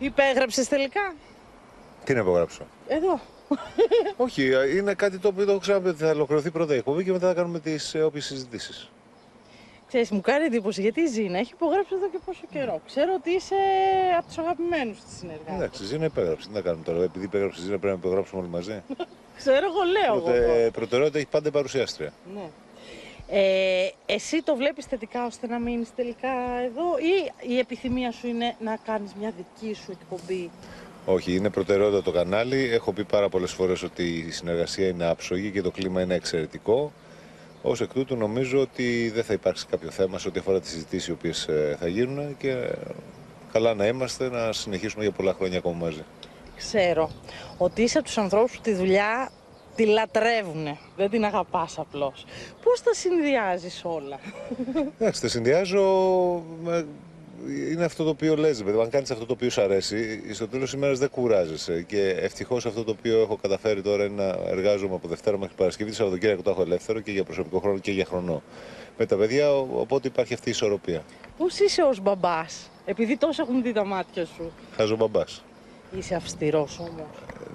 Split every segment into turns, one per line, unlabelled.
Υπέγραψες τελικά;
Τι να υπογράψω;
Εδώ.
Όχι, είναι κάτι το οποίο το έχω ξαναπεί ότι θα ολοκληρωθεί πρώτα η εκπομπή και μετά θα κάνουμε τις όποιες συζητήσεις.
Ξέρεις, μου κάνει εντύπωση γιατί η Ζήνα έχει υπογράψει εδώ και πόσο καιρό. Ξέρω ότι είσαι από τους αγαπημένους της συνεργάτη.
Εντάξει, Ζήνα υπέγραψε. Τι να κάνουμε τώρα. Επειδή υπέγραψε Ζήνα πρέπει να υπογράψουμε όλοι μαζί.
Ξέρω, εγώ λέω. εγώ
Προτε...
τώρα.
Προτεραιότητα έχει πάντα η παρουσιάστρια.
Ναι. Ε, εσύ το βλέπεις θετικά ώστε να μείνεις τελικά εδώ ή η επιθυμία σου είναι να κάνεις μια δική σου εκπομπή;
Όχι, είναι προτεραιότητα το κανάλι. Έχω πει πάρα πολλές φορές ότι η συνεργασία είναι άψογη και το κλίμα είναι εξαιρετικό. Ω εκ τούτου, νομίζω ότι δεν θα υπάρξει κάποιο θέμα σε ό,τι αφορά τις συζητήσεις οι οποίες θα γίνουν και καλά να είμαστε να συνεχίσουμε για πολλά χρόνια ακόμα μαζί.
Ξέρω ότι είσαι από τους ανθρώπους που τη δουλειά τη λατρεύουν. Δεν την αγαπάς απλώς. Πώς τα συνδυάζεις όλα;
Εντάξει, τα συνδυάζω. με- Είναι αυτό το οποίο λες, παιδί. μου. Αν κάνεις αυτό το οποίο σου αρέσει, στο τέλος τη ημέρας δεν κουράζεσαι. Και ευτυχώς αυτό το οποίο έχω καταφέρει τώρα είναι να εργάζομαι από Δευτέρα μέχρι Παρασκευή. Το Σαββατοκύριακο το έχω ελεύθερο και για προσωπικό χρόνο και για χρονό. Με τα παιδιά, ο- οπότε υπάρχει αυτή η ισορροπία.
Πώς είσαι ως μπαμπάς, επειδή τόσο έχουν δει τα μάτια σου;
Χάζω μπαμπάς.
Είσαι αυστηρός όμως.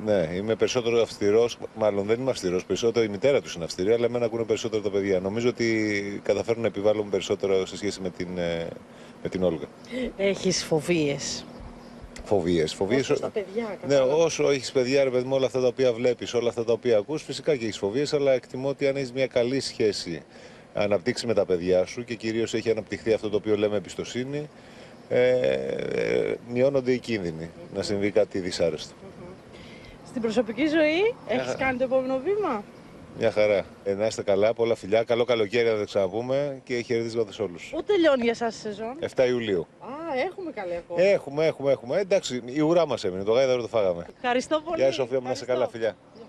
Ναι, είμαι περισσότερο αυστηρός. Μάλλον δεν είμαι αυστηρός. Περισσότερο η μητέρα τους είναι αυστηρή, αλλά εμένα ακούνε περισσότερο τα παιδιά. Νομίζω ότι καταφέρουν να επιβάλλουν περισσότερο σε σχέση με την, ε, με την Όλγα.
Έχεις φοβίες.
Φοβίες. Φοβίες...
Ως τα παιδιά,
Ναι,
κατάλαβα.
όσο έχεις παιδιά, ρε παιδί μου, όλα αυτά τα οποία βλέπεις, όλα αυτά τα οποία ακούς, φυσικά και έχεις φοβίες, αλλά εκτιμώ ότι αν έχεις μια καλή σχέση αναπτύξει με τα παιδιά σου και κυρίως έχει αναπτυχθεί αυτό το οποίο λέμε εμπιστοσύνη, ε, ε, μειώνονται οι κίνδυνοι να συμβεί κάτι δυσάρεστο.
Στην προσωπική ζωή έχεις
χαρά.
κάνει το επόμενο βήμα;
Μια χαρά. Ε, να είστε καλά, πολλά φιλιά. Καλό καλοκαίρι να τα ξαναπούμε και χαιρετίσματα σε όλους.
Πού τελειώνει για εσάς η σεζόν;
7 Ιουλίου.
Α, έχουμε καλή ακόμα.
Έχουμε, έχουμε, έχουμε. Ε, εντάξει, η ουρά μας έμεινε. Το γάιδαρο το φάγαμε.
Ευχαριστώ πολύ.
Γεια σου, Σοφία μου, να είσαι καλά,
Ευχαριστώ.
φιλιά.
Γεια.